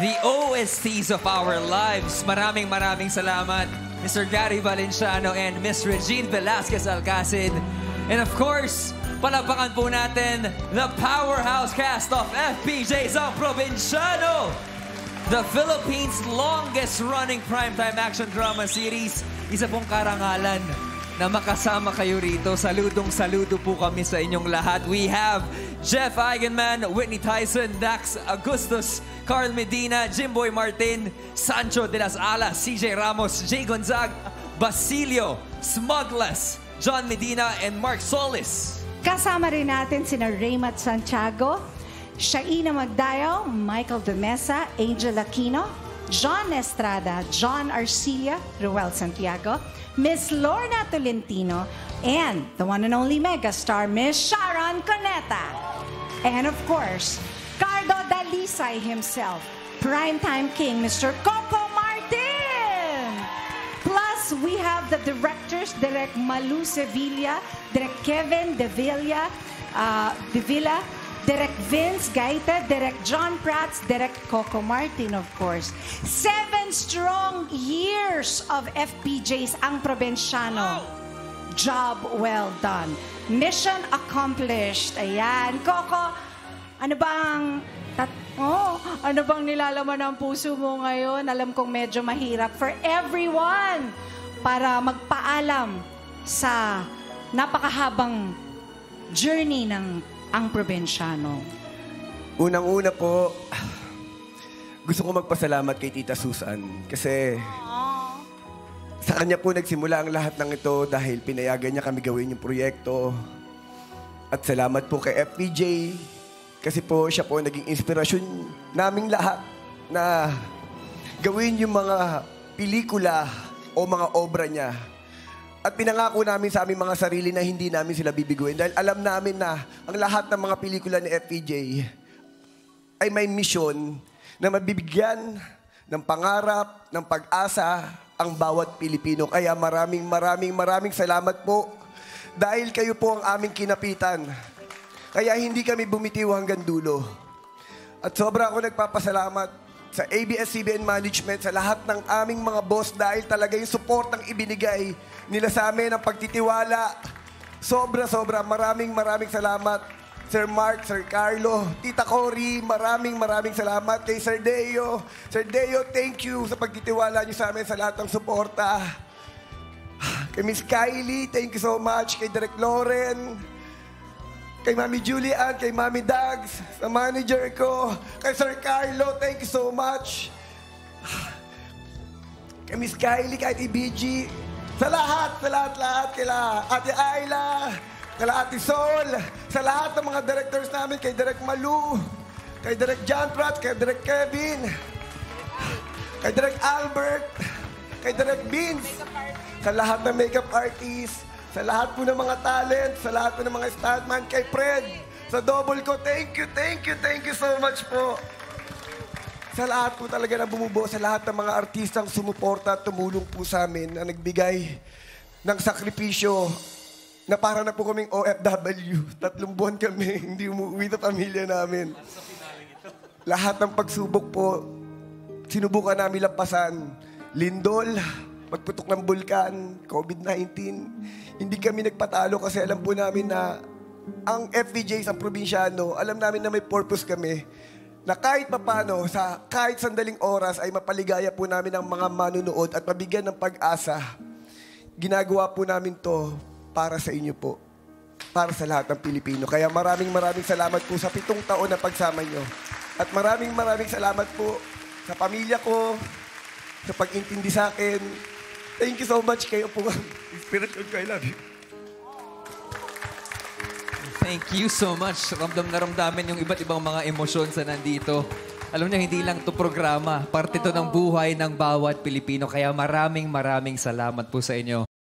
the OSTs of our lives. Maraming maraming salamat, Mr. Gary Valenciano and Miss Regine Velasquez Alcacid. And of course, palapakan po natin the powerhouse cast of FPJs ang Provinciano. The Philippines' longest-running primetime action drama series. Isa pong karangalan na makasama kayo rito. Saludong-saludo po kami sa inyong lahat. We have Jeff Eigenman, Whitney Tyson, Dax Augustus, Carl Medina, Jimboy Martin, Sancho de las Alas, CJ Ramos, Jay Gonzag, Basilio, Smugless, John Medina, and Mark Solis. Kasama rin natin sina Raymond Santiago, Shaina Magdayo, Michael De Mesa, Angel Aquino, John Estrada, John Arcia, Ruel Santiago, Miss Lorna Tolentino, and the one and only megastar, Miss Sharon Coneta. And of course, Cardo Dalisay himself, primetime king, Mr. Coco Martin. Plus, we have the directors, Direct Malu Sevilla, Direct Kevin De uh, De Villa, Direct Vince Gaita, Direct John Prats, Direct Coco Martin, of course. Seven strong years of FPJs ang Provinciano. Job well done. Mission accomplished. Ayan. Coco, ano bang... Tat oh, ano bang nilalaman ng puso mo ngayon? Alam kong medyo mahirap for everyone para magpaalam sa napakahabang journey ng ang probinsyano. Unang-una po, gusto ko magpasalamat kay Tita Susan kasi sa kanya po nagsimula ang lahat ng ito dahil pinayagan niya kami gawin yung proyekto. At salamat po kay FPJ kasi po siya po naging inspirasyon naming lahat na gawin yung mga pelikula o mga obra niya. At pinangako namin sa aming mga sarili na hindi namin sila bibiguin dahil alam namin na ang lahat ng mga pelikula ni FPJ ay may misyon na mabibigyan ng pangarap, ng pag-asa ang bawat Pilipino. Kaya maraming maraming maraming salamat po dahil kayo po ang aming kinapitan. Kaya hindi kami bumitiw hanggang dulo. At sobra ako nagpapasalamat sa ABS-CBN Management, sa lahat ng aming mga boss dahil talaga yung support ang ibinigay nila sa amin, ang pagtitiwala. Sobra-sobra, maraming maraming salamat. Sir Mark, Sir Carlo, Tita Cory, maraming maraming salamat kay Sir Deo. Sir Deo, thank you sa pagtitiwala niyo sa amin sa lahat ng suporta. Kay Miss Kylie, thank you so much. Kay Direk Loren, kay Mami Julian, kay Mami Dags, sa manager ko, kay Sir Carlo, thank you so much. Kay Miss Kylie, kay Ate BG, sa lahat, sa lahat-lahat, kila Ate Ayla, kila Ate Sol, sa lahat ng mga directors namin, kay Direk Malu, kay Direk John Pratt, kay Direk Kevin, kay Direk Albert, kay Direk Vince, sa lahat ng makeup artists, sa lahat po ng mga talent, sa lahat po ng mga stuntman, kay Fred, sa double ko, thank you, thank you, thank you so much po. Sa lahat po talaga na bumubuo, sa lahat ng mga artistang sumuporta at tumulong po sa amin na nagbigay ng sakripisyo na para na po kaming OFW. Tatlong buwan kami, hindi umuwi na pamilya namin. Lahat ng pagsubok po, sinubukan namin lampasan. Lindol, pagputok ng bulkan, COVID-19. Hindi kami nagpatalo kasi alam po namin na ang FPJ sa probinsyano, alam namin na may purpose kami na kahit papano, sa kahit sandaling oras ay mapaligaya po namin ang mga manunood at mabigyan ng pag-asa. Ginagawa po namin to para sa inyo po. Para sa lahat ng Pilipino. Kaya maraming maraming salamat po sa pitong taon na pagsama nyo. At maraming maraming salamat po sa pamilya ko, sa pag-intindi sa akin. Thank you so much kayo po. Inspiration ko, I love you. Thank you so much. Ramdam na ramdamin yung iba't ibang mga emosyon sa nandito. Alam niyo, hindi lang to programa. Parte to ng buhay ng bawat Pilipino. Kaya maraming maraming salamat po sa inyo.